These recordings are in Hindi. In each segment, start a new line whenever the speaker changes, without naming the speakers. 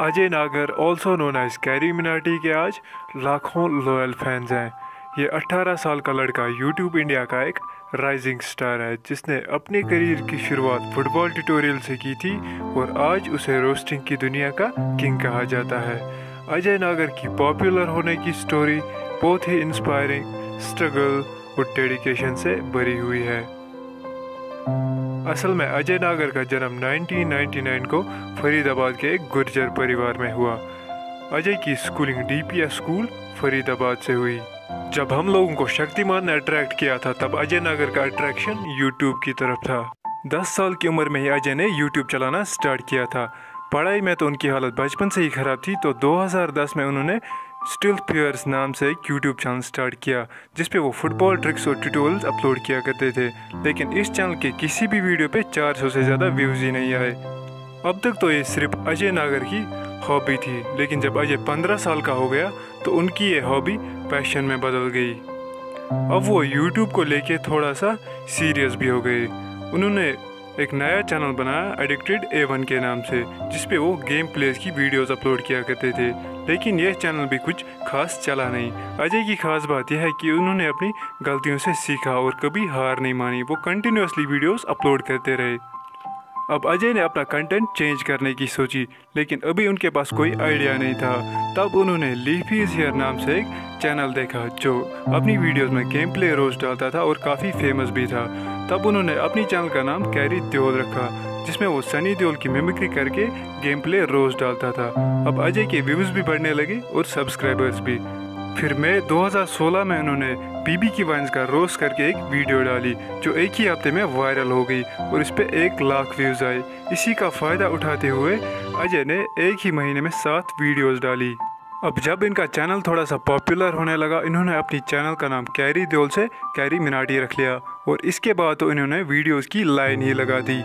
Ajay Nagar also known as CarryMinati के आज लाखों लॉयल फैंस हैं। ये 18 साल का लड़का यूट्यूब इंडिया का एक राइजिंग स्टार है, जिसने अपने करियर की शुरुआत फुटबॉल ट्यूटोरियल से की थी और आज उसे रोस्टिंग की दुनिया का किंग कहा जाता है। अजय नागर की पॉपुलर होने की स्टोरी बहुत ही इंस्पायरिंग स्ट्रगल और डेडिकेशन से भरी हुई है। असल में अजय नागर का जन्म 1999 को फरीदाबाद के एक गुर्जर परिवार में हुआ। अजय की स्कूलिंग डीपीएस स्कूल फरीदाबाद से हुई। जब हम लोगों को शक्तिमान ने अट्रैक्ट किया था, तब अजय नागर का अट्रैक्शन यूट्यूब की तरफ़ था। दस साल की उम्र में ही अजय ने यूट्यूब चलाना स्टार्ट किया था। पढ़ाई में तो उनकी हालत बचपन से ही खराब थी तो 2010 में उन्होंने स्टिल प्लेयर्स नाम से एक यूट्यूब चैनल स्टार्ट किया, जिस पे वो फुटबॉल ट्रिक्स और ट्यूटोरियल्स अपलोड किया करते थे। लेकिन इस चैनल के किसी भी वीडियो पे 400 से ज़्यादा व्यूज़ ही नहीं आए। अब तक तो ये सिर्फ़ अजय नागर की हॉबी थी, लेकिन जब अजय 15 साल का हो गया तो उनकी ये हॉबी पैशन में बदल गई। अब वो यूट्यूब को लेके थोड़ा सा सीरियस भी हो गए। उन्होंने एक नया चैनल बनाया एडिक्टेड ए वन के नाम से, जिसपे वो गेम प्लेस की वीडियोस अपलोड किया करते थे। लेकिन यह चैनल भी कुछ खास चला नहीं। अजय की खास बात यह है कि उन्होंने अपनी गलतियों से सीखा और कभी हार नहीं मानी। वो कंटिन्यूसली वीडियोस अपलोड करते रहे। अब अजय ने अपना कंटेंट चेंज करने की सोची, लेकिन अभी उनके पास कोई आइडिया नहीं था। तब उन्होंने लीफीज हेयर नाम से एक चैनल देखा, जो अपनी वीडियोस में गेम प्ले रोज डालता था और काफ़ी फ़ेमस भी था। तब उन्होंने अपनी चैनल का नाम कैरी देओल रखा, जिसमें वो सनी देओल की मिमिक्री करके गेम प्ले रोज डालता था। अब अजय के व्यूज़ भी बढ़ने लगे और सब्सक्राइबर्स भी। फिर मई 2016 में उन्होंने बीबी की वाइन्स का रोज करके एक वीडियो डाली, जो एक ही हफ़्ते में वायरल हो गई और इस पर एक लाख व्यूज़ आए। इसी का फ़ायदा उठाते हुए अजय ने एक ही महीने में सात वीडियोस डाली। अब जब इनका चैनल थोड़ा सा पॉपुलर होने लगा, इन्होंने अपनी चैनल का नाम कैरी देओल से कैरी मिनाटी रख लिया और इसके बाद तो इन्होंने वीडियोस की लाइन ही लगा दी।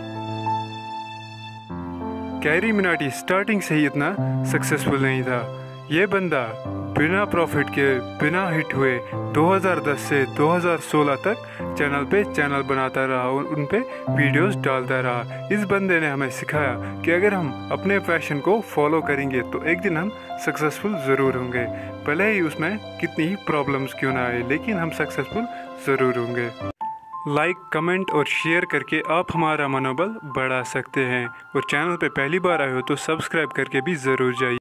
कैरी मिनाटी स्टार्टिंग से ही इतना सक्सेसफुल नहीं था। ये बंदा बिना प्रॉफिट के, बिना हिट हुए 2010 से 2016 तक चैनल पे चैनल बनाता रहा और उन पे वीडियोस डालता रहा। इस बंदे ने हमें सिखाया कि अगर हम अपने पैशन को फॉलो करेंगे तो एक दिन हम सक्सेसफुल ज़रूर होंगे। भले ही उसमें कितनी ही प्रॉब्लम्स क्यों ना आए, लेकिन हम सक्सेसफुल ज़रूर होंगे। लाइक, कमेंट और शेयर करके आप हमारा मनोबल बढ़ा सकते हैं। और चैनल पे पहली बार आए हो तो सब्सक्राइब करके भी ज़रूर जाइए।